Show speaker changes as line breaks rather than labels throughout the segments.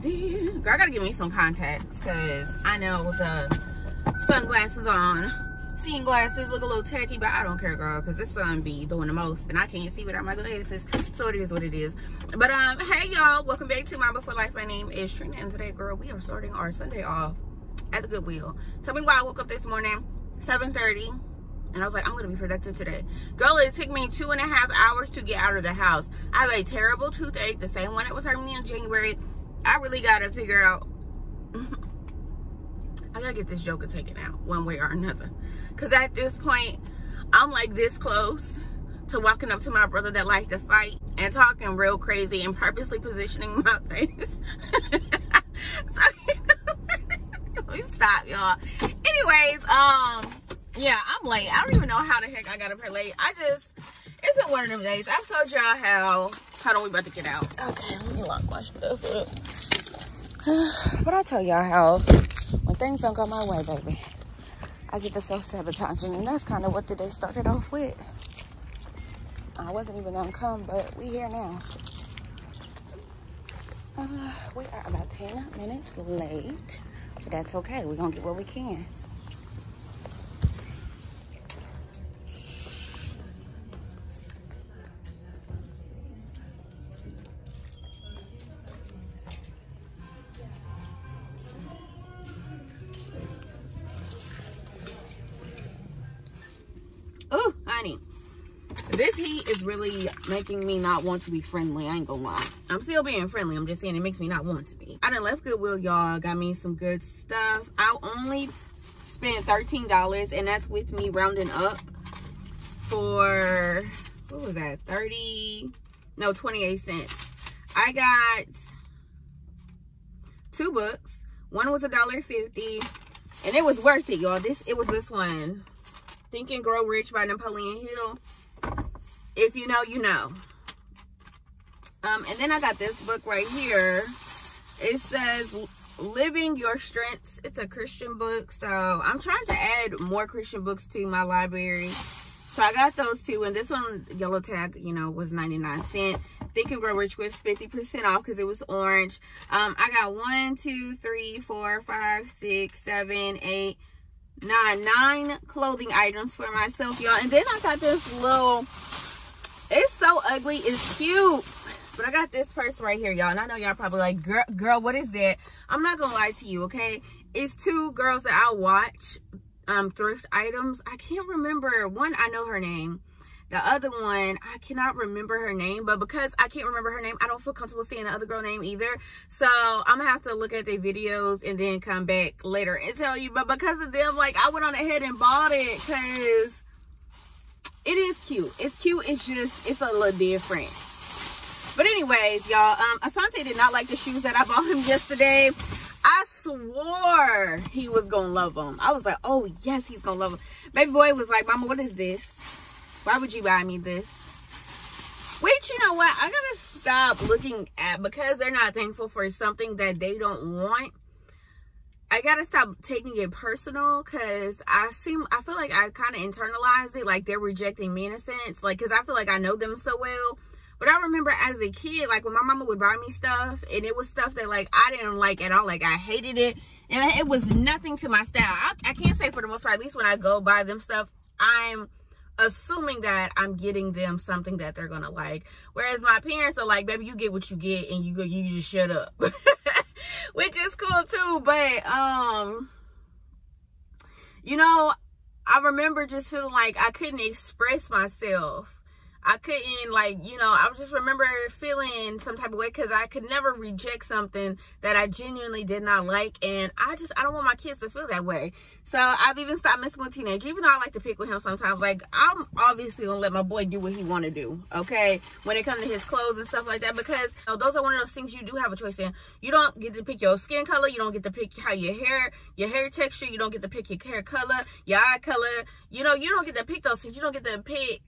Dear. Girl, I gotta give me some contacts because I know the sunglasses on. Seeing glasses look a little tacky, but I don't care, girl, because this sun be doing the most, and I can't see without my glasses, so it is what it is. But, um, hey, y'all, welcome back to Mom Before Life. My name is Trina, and today, girl, we are starting our Sunday off at the Goodwill. Tell me why I woke up this morning, 7.30, and I was like, I'm to be productive today. Girl, it took me two and a half hours to get out of the house. I have a terrible toothache, the same one that was hurting me in January. I really got to figure out... I gotta get this joker taken out one way or another. Cause at this point, I'm like this close to walking up to my brother that liked to fight and talking real crazy and purposely positioning my face. so, me stop, y'all. Anyways, um, yeah, I'm late. I don't even know how the heck I got up here late. I just, it's been one of them days. I've told y'all how, how do we about to get out? Okay, let me lock my stuff up. but I tell y'all how when things don't go my way, baby, I get the self-sabotaging. And that's kind of what the day started off with. I wasn't even gonna come, but we here now. Uh, we are about 10 minutes late, but that's okay. We're gonna get what we can. This heat is really making me not want to be friendly. I ain't gonna lie. I'm still being friendly. I'm just saying it makes me not want to be. I done left Goodwill, y'all. Got me some good stuff. I only spent $13 and that's with me rounding up for, what was that? 30, no, 28 cents. I got two books. One was a dollar fifty, and it was worth it, y'all. This it was this one. Think and Grow Rich by Napoleon Hill. If you know, you know. Um, and then I got this book right here. It says Living Your Strengths. It's a Christian book. So I'm trying to add more Christian books to my library. So I got those two. And this one, yellow tag, you know, was 99 cents. Think and Grow Rich was 50% off because it was orange. Um, I got one, two, three, four, five, six, seven, eight, nine, nine clothing items for myself, y'all. And then I got this little, ugly, is cute. But I got this purse right here, y'all. And I know y'all probably like, girl, girl, what is that? I'm not gonna lie to you, okay? It's two girls that I watch, um, thrift items. I can't remember, one, I know her name. The other one, I cannot remember her name, but because I can't remember her name, I don't feel comfortable saying the other girl name either. So I'm gonna have to look at their videos and then come back later and tell you. But because of them, like I went on ahead and bought it because it is cute. It's cute. It's just, it's a little different. But anyways, y'all, um, Asante did not like the shoes that I bought him yesterday. I swore he was gonna love them. I was like, oh yes, he's gonna love them. Baby boy was like, mama, what is this? Why would you buy me this? Which, you know what? I gotta stop looking at because they're not thankful for something that they don't want. I gotta stop taking it personal because I seem, I feel like I kind of internalize it. Like they're rejecting me in a sense. Like, because I feel like I know them so well. But I remember as a kid, like when my mama would buy me stuff and it was stuff that like I didn't like at all. Like I hated it. And it was nothing to my style. I, I can't say for the most part, at least when I go buy them stuff, I'm assuming that I'm getting them something that they're gonna like. Whereas my parents are like, baby, you get what you get and you go you just shut up. Which is cool too. But um you know, I remember just feeling like I couldn't express myself. I couldn't like, you know, I just remember feeling some type of way because I could never reject something that I genuinely did not like. And I just, I don't want my kids to feel that way. So I've even stopped messing with teenagers, even though I like to pick with him sometimes. Like, I'm obviously going to let my boy do what he want to do, okay? When it comes to his clothes and stuff like that. Because you know, those are one of those things you do have a choice in. You don't get to pick your skin color. You don't get to pick how your hair, your hair texture. You don't get to pick your hair color, your eye color. You know, you don't get to pick those things. You don't get to pick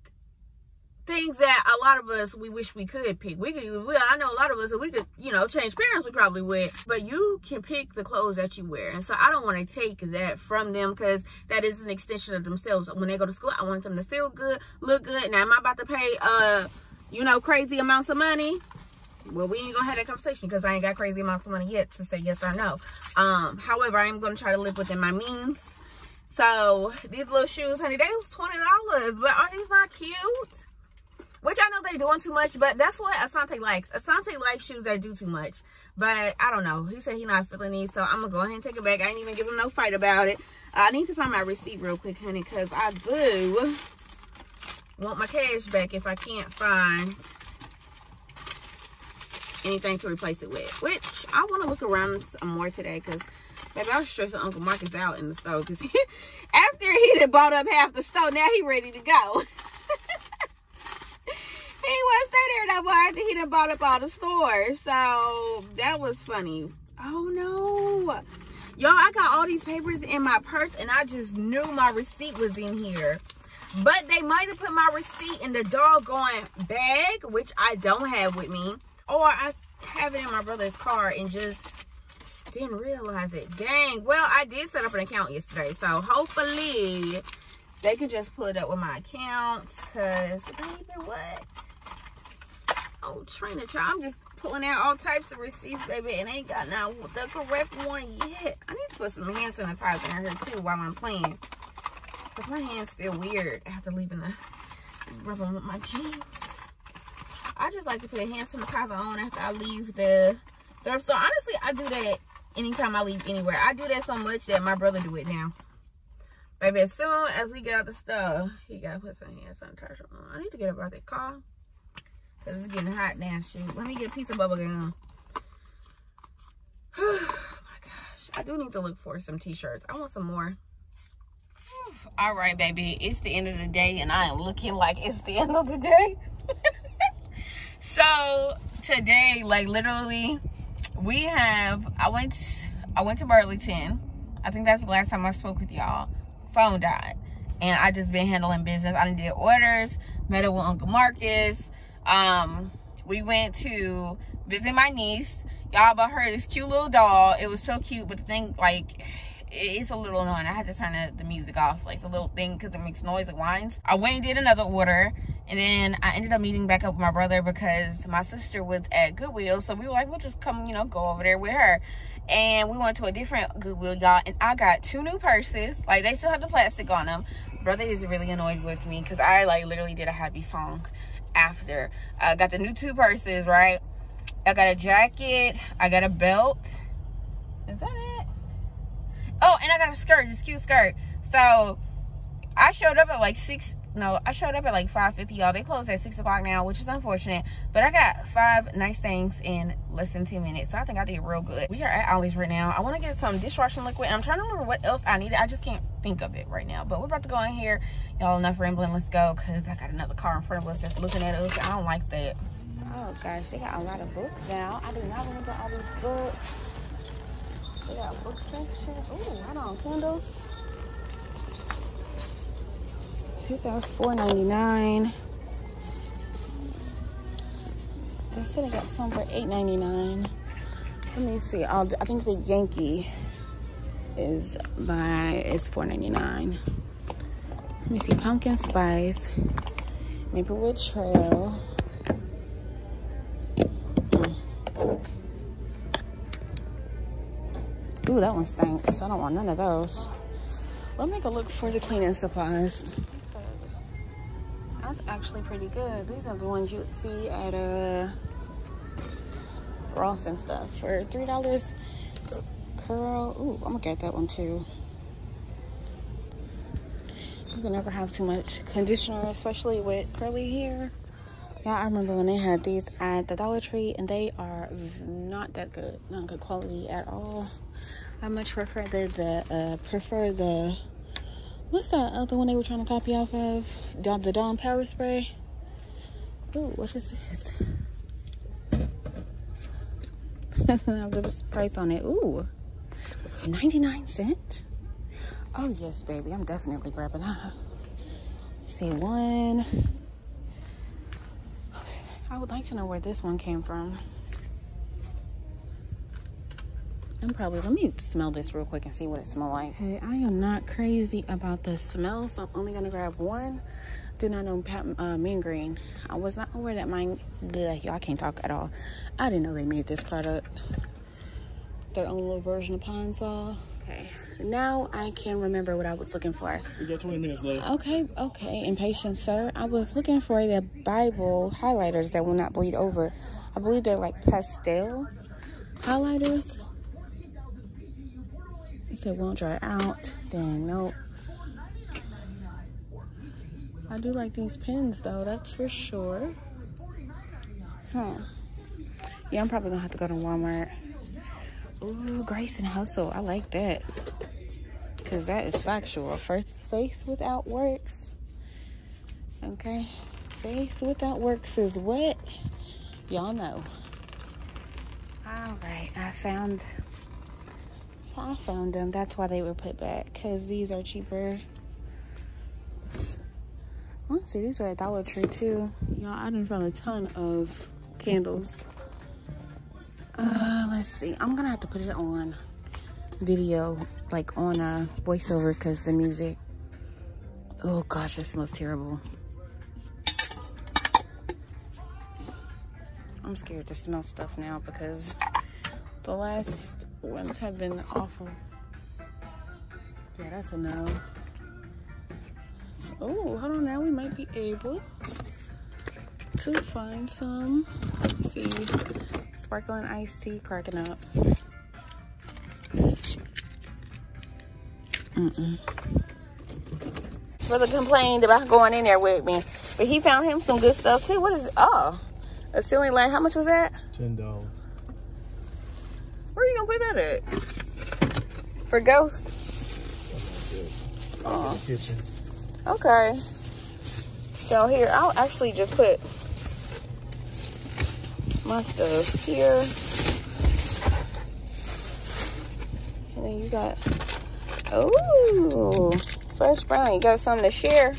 things that a lot of us we wish we could pick we could well i know a lot of us we could you know change parents we probably would but you can pick the clothes that you wear and so i don't want to take that from them because that is an extension of themselves when they go to school i want them to feel good look good now am i about to pay uh you know crazy amounts of money well, we ain't gonna have that conversation because I ain't got crazy amounts of money yet to say yes or no. Um, however, I am gonna try to live within my means. So these little shoes, honey, they was twenty dollars, but are these not cute? Which I know they doing too much, but that's what Asante likes. Asante likes shoes that do too much. But I don't know. He said he not feeling these, so I'm gonna go ahead and take it back. I ain't even give him no fight about it. I need to find my receipt real quick, honey, because I do want my cash back if I can't find anything to replace it with. Which I want to look around some more today because maybe I was stressing Uncle Marcus out in the store because after he had bought up half the store, now he ready to go. he stay there no more he done bought up all the stores. So that was funny. Oh no. Y'all, I got all these papers in my purse and I just knew my receipt was in here. But they might have put my receipt in the doggone bag, which I don't have with me. Or I have it in my brother's car and just didn't realize it. Dang. Well, I did set up an account yesterday. So hopefully they can just pull it up with my account. Because, baby, what? Oh, Trina, child, I'm just pulling out all types of receipts, baby, and ain't got now the correct one yet. I need to put some hand sanitizer in here, too, while I'm playing. Because my hands feel weird after leaving the rubbing with my jeans. I just like to put hand sanitizer on after I leave the thrift store. Honestly, I do that anytime I leave anywhere. I do that so much that my brother do it now. Baby, as soon as we get out the store, he got to put some hand sanitizer on. I need to get up out that car. Because it's getting hot now. Shoot. Let me get a piece of bubble gum. oh my gosh. I do need to look for some t-shirts. I want some more all right baby it's the end of the day and i am looking like it's the end of the day so today like literally we have i went i went to burlington i think that's the last time i spoke with y'all phone died and i just been handling business i did orders met up with uncle marcus um we went to visit my niece y'all bought her this cute little doll it was so cute but the thing like it's a little annoying. I had to turn the, the music off, like the little thing, because it makes noise, it whines. I went and did another order, and then I ended up meeting back up with my brother because my sister was at Goodwill. So we were like, we'll just come, you know, go over there with her. And we went to a different Goodwill, y'all, and I got two new purses. Like, they still have the plastic on them. Brother is really annoyed with me because I, like, literally did a happy song after. I got the new two purses, right? I got a jacket. I got a belt. Is that it? Oh, and I got a skirt, this cute skirt. So I showed up at like six. No, I showed up at like 5.50, y'all. They closed at 6 o'clock now, which is unfortunate. But I got five nice things in less than 10 minutes. So I think I did real good. We are at Ollie's right now. I want to get some dishwashing liquid. I'm trying to remember what else I needed. I just can't think of it right now. But we're about to go in here. Y'all enough rambling. Let's go. Because I got another car in front of us that's looking at us. I don't like that. Oh, gosh. They got a lot of books now. I do not remember all these books. They got book section. Ooh, hold on, candles. These are $4.99. They said I got some for $8.99. Let me see. I'll, I think the Yankee is by is $4.99. Let me see. Pumpkin spice, Maplewood Trail. Ooh, that one stinks. I don't want none of those. Let me go look for the cleaning supplies. Actually pretty good. These are the ones you would see at uh, Ross and stuff for $3 curl. Ooh, I'm gonna get that one too. You can never have too much conditioner, especially with curly hair. Yeah, I remember when they had these at the Dollar Tree and they are not that good, not good quality at all. I much prefer the, the uh, prefer the what's that other one they were trying to copy off of? Dawn, the Dawn Power Spray. Ooh, what is this? Have the price on it. Ooh, 99 cent. Oh yes, baby, I'm definitely grabbing that. See one. I would like to know where this one came from. I'm probably, let me smell this real quick and see what it smells like. Hey, I am not crazy about the smell, so I'm only gonna grab one. did not know uh, Mean Green. I was not aware that mine. Y'all can't talk at all. I didn't know they made this product. Their own little version of Pine-Sol. Okay, now I can remember what I was looking for.
We got 20 minutes left.
Okay, okay. Impatient, sir. I was looking for the Bible highlighters that will not bleed over. I believe they're like pastel highlighters. It said won't dry out. Dang, nope. I do like these pins though, that's for sure. Huh. Yeah, I'm probably gonna have to go to Walmart. Ooh, Grace and Hustle. I like that. Because that is factual. First, faith without works. Okay. Faith without works is what? Y'all know. All right. I found... I found them. That's why they were put back. Because these are cheaper. See. These were at Dollar Tree, too. Y'all, I done found a ton of candles. Uh, let's see. I'm gonna have to put it on video, like on a voiceover, because the music. Oh gosh, it smells terrible. I'm scared to smell stuff now because the last ones have been awful. Yeah, that's a no. Oh, hold on now. We might be able to find some. Let's see, sparkling iced tea cracking up. Mm -mm. Brother complained about going in there with me, but he found him some good stuff too. What is it? Oh, a ceiling light. How much was that?
$10 man?
Where that at? For Ghost? Okay. So here, I'll actually just put my stuff here. And then you got, oh, fresh brown. You got something to share?